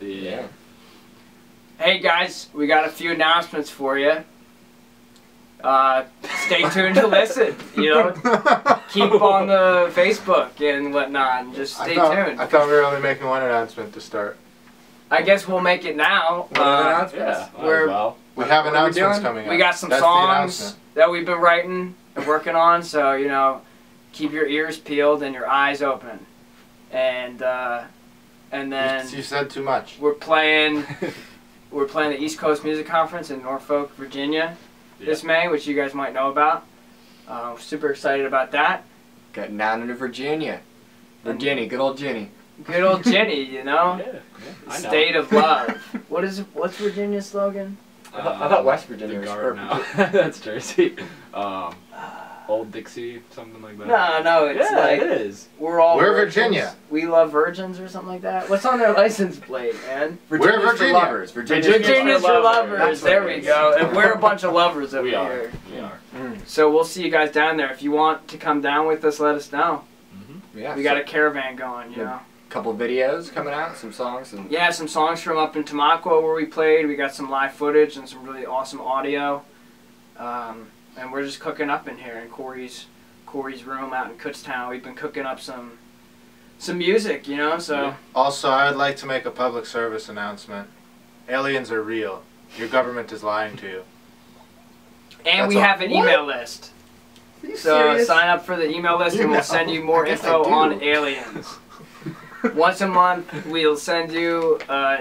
Yeah. Hey guys, we got a few announcements for you. Uh, stay tuned to listen. You know, keep on the Facebook and whatnot, and just stay I thought, tuned. I thought we were only making one announcement to start. I guess we'll make it now. What are Uh, announcements? Yeah, We're- well. We have What are we announcements coming up. we got some That's songs that we've been writing and working on, so you know, keep your ears peeled and your eyes open, and uh, and then You, you said too much. we're playing. We're playing the East Coast Music Conference in Norfolk, Virginia, this May, which you guys might know about. Uh, we're super excited about that. Getting down into Virginia. Virginia, good old Jenny. Good old Jenny, you know. Yeah, yeah, I know. State of love. What is what's Virginia's slogan? I thought, I thought West Um, Virginia the was guard purple. now. That's Jersey. Um, Old Dixie, something like that. No, no, it's yeah, like it is. we're all We're virgins. Virginia. We love virgins or something like that. What's on their license plate, man? Virginia's We're Virginia. for lovers. Virginia's, Virginia's Virginia's for for lovers. lovers. There we is. go. And we're a bunch of lovers over We are. here. We are. So we'll see you guys down there. If you want to come down with us, let us know. Mhm. Yeah, We so got a caravan going, you Yeah. know. couple videos coming out, some songs, and Yeah, some songs from up in Tamaqua where we played. We got some live footage and some really awesome audio. Um, and we're just cooking up in here in Corey's Corey's room out in Kutztown. We've been cooking up some some music, you know. So Also, I would like to make a public service announcement. Aliens are real. Your government is lying to you. and That's we all. have an What? email list. Are you So serious? sign up for the email list You and we'll know. send you more info on aliens. Once a month, we'll send you uh,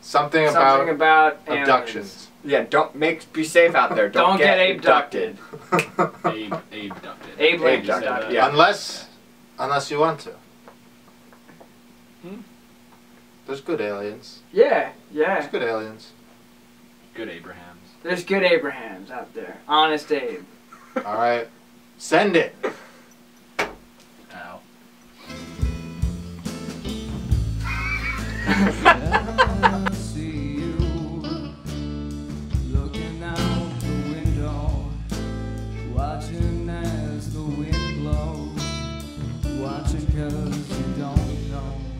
Something something about about aliens. abductions. Yeah, don't make be safe out there. Don't, Don't get abducted. Abe, Abe ducked it. Abe Lincoln ducked ducked it, it. yeah. Unless, unless you want to. Hmm? There's good aliens. Yeah, yeah. There's good aliens. Good Abrahams. There's good Abrahams out there. Honest Abe. All right, send it. Ow. 'cause you don't know